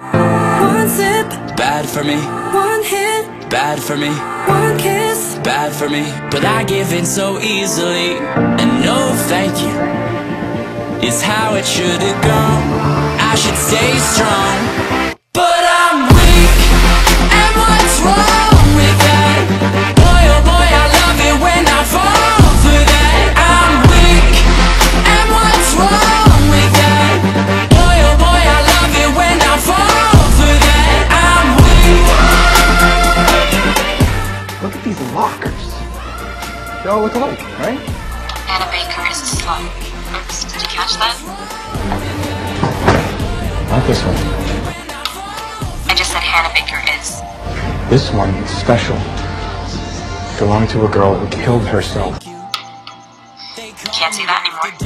One sip, Bad for me, one hit, bad for me, one kiss. bad for me. But I give in so easily, and no thank you is how it should have gone. I should stay strong, lockers. They all look alike, right? Hannah Baker is a slut. Oops, did you catch that? Not this one. I just said Hannah Baker is. This one is special. Belonged to a girl who killed herself. Can't say that anymore.